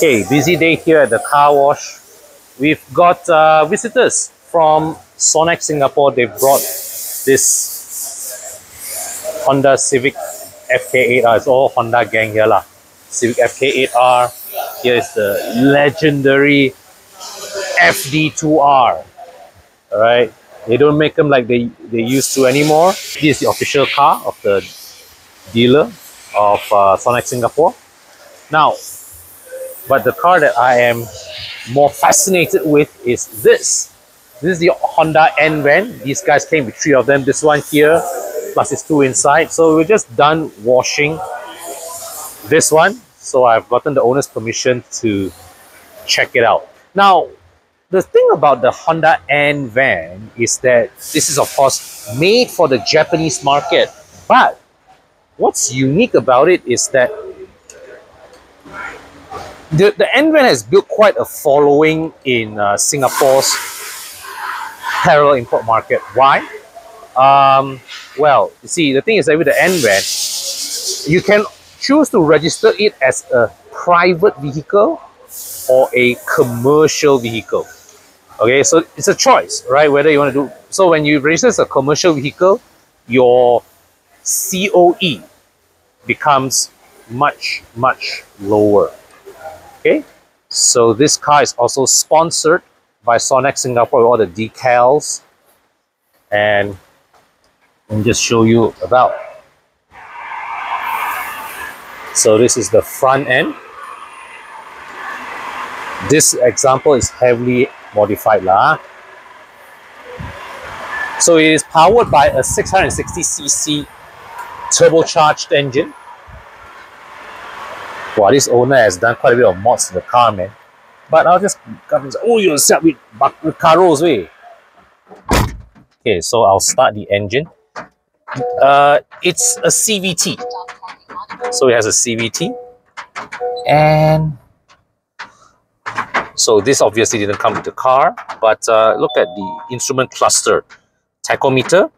Okay, busy day here at the car wash. We've got uh, visitors from Sonex Singapore. They've brought this Honda Civic FK8R. It's all Honda gang here lah. Civic FK8R. Here is the legendary FD2R. Alright, they don't make them like they, they used to anymore. This is the official car of the dealer of uh, Sonex Singapore. Now, but the car that I am more fascinated with is this. This is the Honda N van. These guys came with three of them. This one here, plus it's two inside. So we're just done washing this one. So I've gotten the owner's permission to check it out. Now, the thing about the Honda N van is that this is of course made for the Japanese market. But what's unique about it is that the, the N van has built quite a following in uh, Singapore's parallel import market. Why? Um, well, you see, the thing is that with the N van, you can choose to register it as a private vehicle or a commercial vehicle. Okay, so it's a choice, right? Whether you want to do so when you register as a commercial vehicle, your COE becomes much, much lower. Okay, so this car is also sponsored by Sonex Singapore with all the decals and and just show you about. So this is the front end. This example is heavily modified lah. So it is powered by a 660cc turbocharged engine. Wow, this owner has done quite a bit of mods to the car, man. But I'll just oh, you're set with, with way. Okay, so I'll start the engine. Uh, it's a CVT. So it has a CVT. And so this obviously didn't come with the car, but uh, look at the instrument cluster. Tachometer,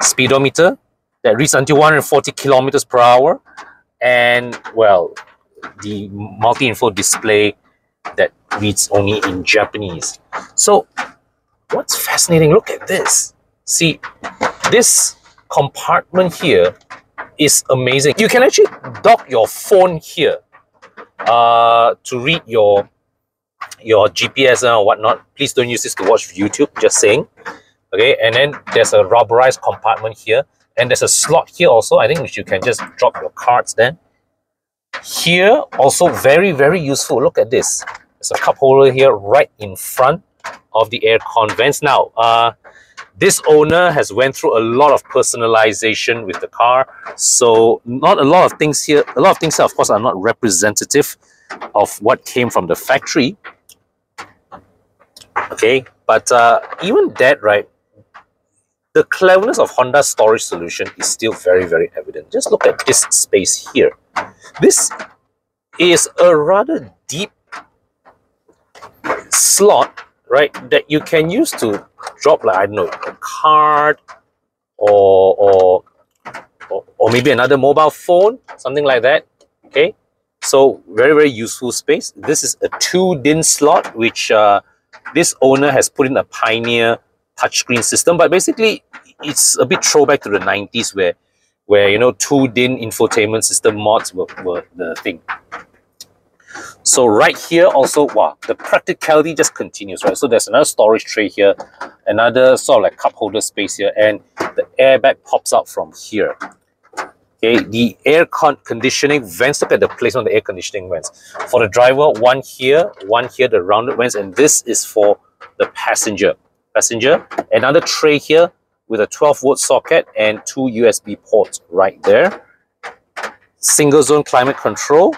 speedometer that reads until 140 kilometers per hour, and well, the multi-info display that reads only in Japanese. So what's fascinating, look at this. See, this compartment here is amazing. You can actually dock your phone here uh, to read your your GPS or whatnot. Please don't use this to watch YouTube, just saying. Okay, and then there's a rubberized compartment here. And there's a slot here also, I think which you can just drop your cards then. Here, also very, very useful. Look at this. There's a cup holder here right in front of the aircon vents. Now, uh, this owner has went through a lot of personalization with the car. So not a lot of things here, a lot of things here, of course, are not representative of what came from the factory. Okay, but uh, even that, right, the cleverness of Honda's storage solution is still very, very evident. Just look at this space here. This is a rather deep slot, right, that you can use to drop, like, I don't know, a card or, or, or, maybe another mobile phone, something like that, okay? So very, very useful space. This is a two DIN slot, which uh, this owner has put in a Pioneer touchscreen system, but basically it's a bit throwback to the 90s where where you know two DIN infotainment system mods were, were the thing. So right here also, wow, the practicality just continues, right? So there's another storage tray here, another sort of like cup holder space here, and the airbag pops out from here. Okay, the air con conditioning vents, look at the placement of the air conditioning vents. For the driver, one here, one here, the rounded vents, and this is for the passenger. Passenger, another tray here with a 12 volt socket and two USB ports right there. Single zone climate control.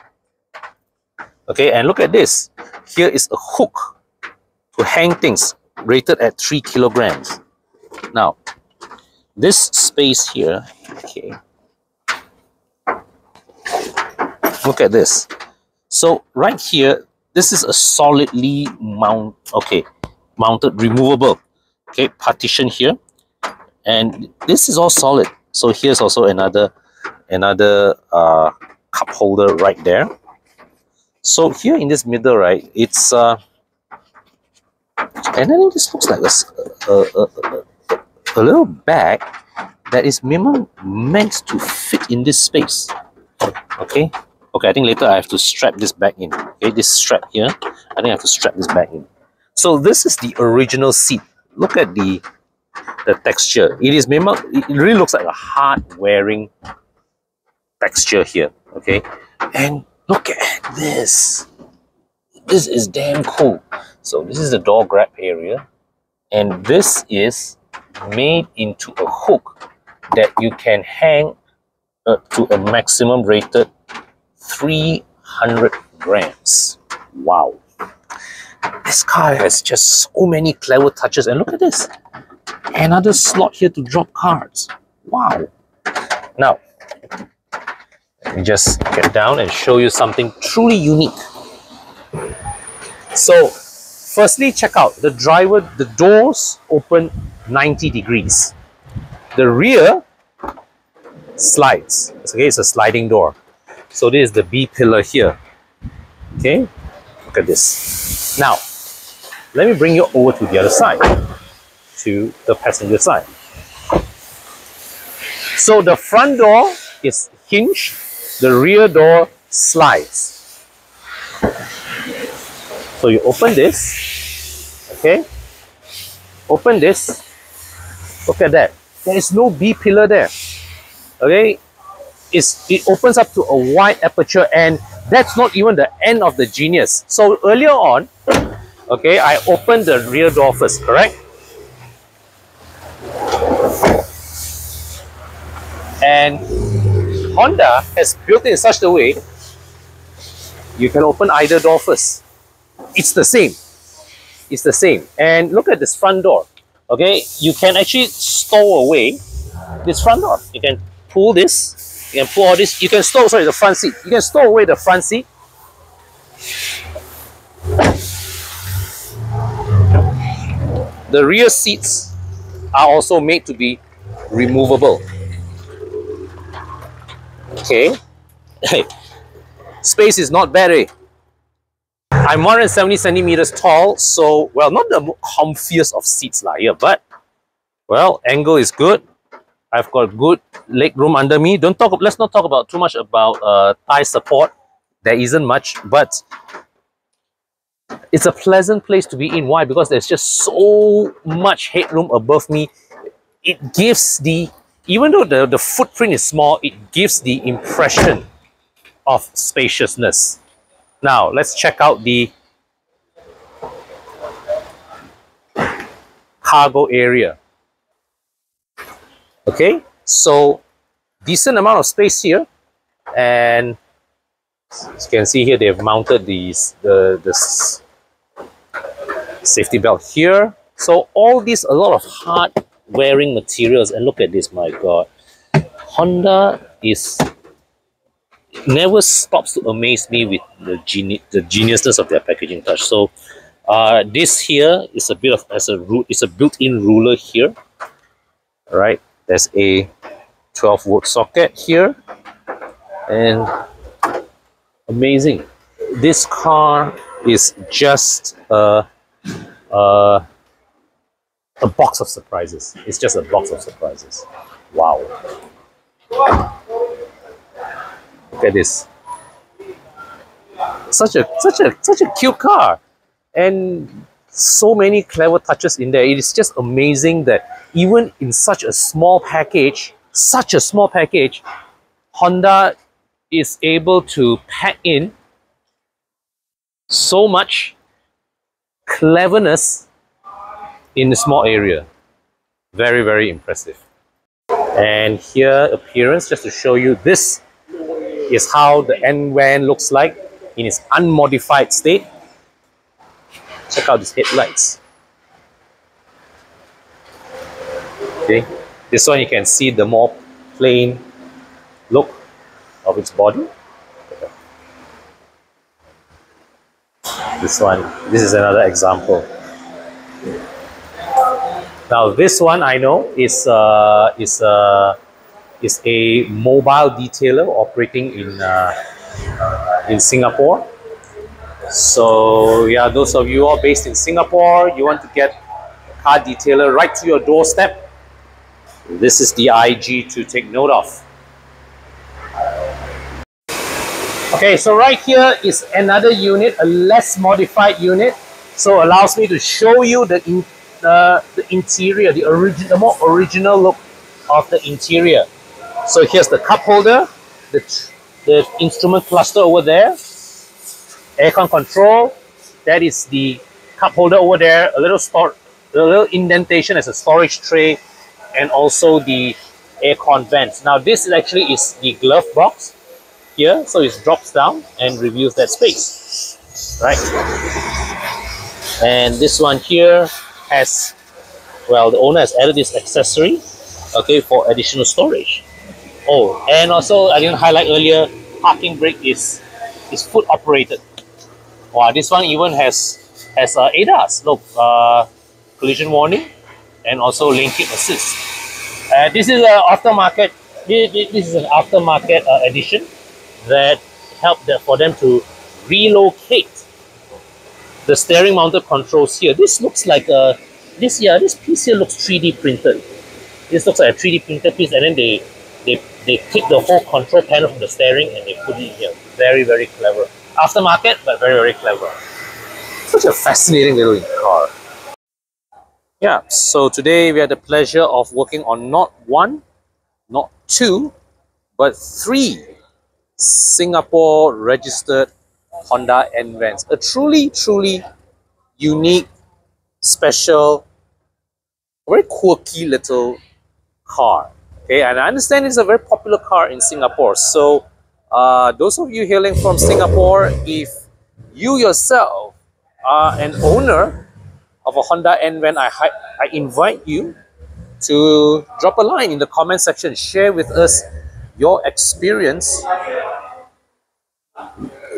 Okay, and look at this. Here is a hook to hang things rated at three kilograms. Now, this space here, okay, look at this. So right here, this is a solidly mount, okay, mounted, removable, okay, partition here and this is all solid so here's also another another uh, cup holder right there. So here in this middle, right, it's uh, and then this looks like a, a, a, a, little bag that is meant to fit in this space. Okay, okay. I think later I have to strap this back in. Okay, this strap here. I think I have to strap this back in. So this is the original seat. Look at the the texture. It is memo it really looks like a hard wearing texture here. Okay. And look at this. This is damn cool. So this is the door grab area. And this is made into a hook that you can hang uh, to a maximum rated 300 grams. Wow. This car has just so many clever touches. And look at this. Another slot here to drop cards. Wow. Now, let me just get down and show you something truly unique. So, firstly, check out the driver, the doors open 90 degrees. The rear slides. Okay, it's a sliding door. So this is the B pillar here. Okay, look at this. Now, let me bring you over to the other side to the passenger side. So the front door is hinged, the rear door slides. So you open this, okay? Open this, look at that. There is no B pillar there, okay? It's, it opens up to a wide aperture and that's not even the end of the genius. So earlier on, okay, I opened the rear door first, correct? And Honda has built it in such a way you can open either door first. It's the same. It's the same. And look at this front door. Okay, you can actually stow away this front door. You can pull this, you can pull all this, you can stow, sorry, the front seat. You can store away the front seat. The rear seats are also made to be removable. Okay. Hey, space is not bad, eh? I'm 170 centimeters tall, so, well, not the comfiest of seats lah here, but, well, angle is good. I've got good leg room under me. Don't talk, let's not talk about too much about uh, thigh support. There isn't much, but it's a pleasant place to be in. Why? Because there's just so much headroom above me. It gives the even though the, the footprint is small, it gives the impression of spaciousness. Now, let's check out the cargo area. Okay, so decent amount of space here. And as you can see here, they've mounted these, the, the safety belt here. So all these, a lot of hard wearing materials. And look at this my god. Honda is never stops to amaze me with the geni the geniusness of their packaging touch. So uh, this here is a bit of as a root it's a built-in ruler here. Right there's a 12 volt socket here and amazing this car is just a, a a box of surprises. It's just a box of surprises. Wow. Look at this. Such a such a such a cute car. And so many clever touches in there. It is just amazing that even in such a small package, such a small package, Honda is able to pack in so much cleverness in a small area. Very, very impressive. And here, appearance, just to show you, this is how the N-Van looks like in its unmodified state. Check out these headlights. Okay, this one you can see the more plain look of its body. This one, this is another example. Now this one I know is uh, is uh, is a mobile detailer operating in uh, uh, in Singapore. So yeah, those of you all based in Singapore, you want to get car detailer right to your doorstep. This is the IG to take note of. Okay, so right here is another unit, a less modified unit. So allows me to show you the in, uh, the interior, the original, the more original look of the interior. So here's the cup holder, the, the instrument cluster over there, aircon control. That is the cup holder over there, a little store, a little indentation as a storage tray, and also the aircon vents. Now this is actually is the glove box here, so it drops down and reveals that space, right? And this one here has, well, the owner has added this accessory, okay, for additional storage. Oh, and also I didn't highlight earlier, parking brake is is foot operated. Wow, this one even has has uh, ADAS. Look, uh, collision warning, and also keep assist. Uh, this is an aftermarket. This, is an aftermarket uh, edition that helped for them to relocate the steering mounted controls here. This looks like a this yeah this piece here looks 3D printed. This looks like a 3D printed piece, and then they they they take the whole control panel from the steering and they put it here. Very very clever. Aftermarket, but very very clever. Such a fascinating little car. Yeah, so today we had the pleasure of working on not one, not two, but three Singapore registered Honda N vans. A truly, truly unique, special, very quirky little car. Okay, and I understand it's a very popular car in Singapore. So, uh, those of you hailing from Singapore, if you yourself are an owner of a Honda N van, I, I invite you to drop a line in the comment section. Share with us your experience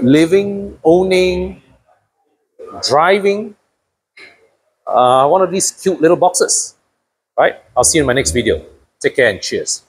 living, owning, driving uh, one of these cute little boxes. Right? I'll see you in my next video. Take care and cheers.